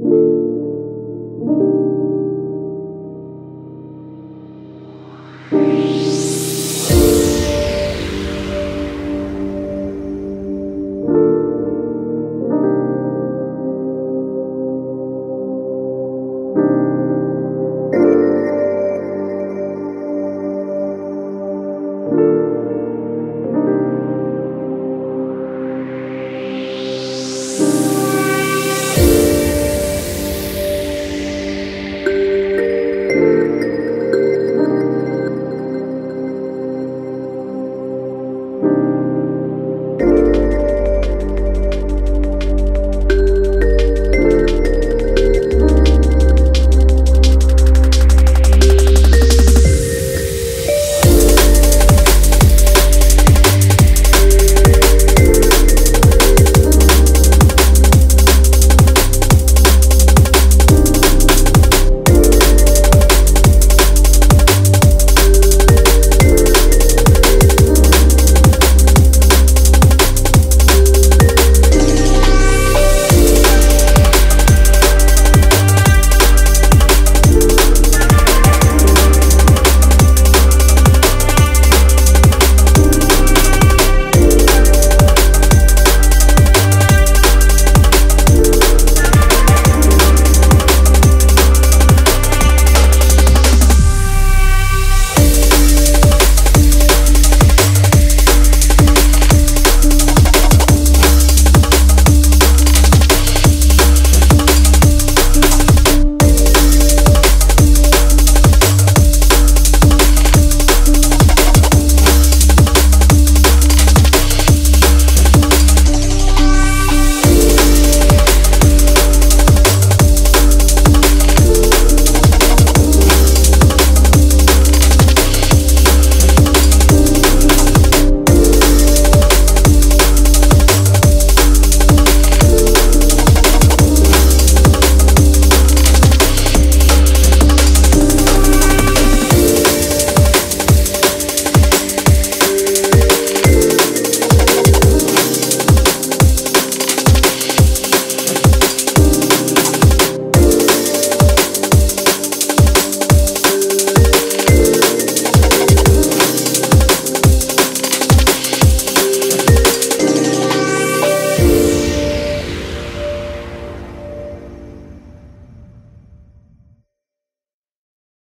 you.